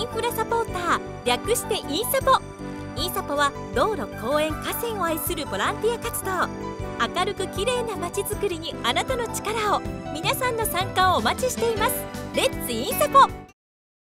インフラサポーター略してインサポ。インサポは道路公園河川を愛するボランティア活動。明るく綺麗な街づくりにあなたの力を。皆さんの参加をお待ちしています。レッツインサポ。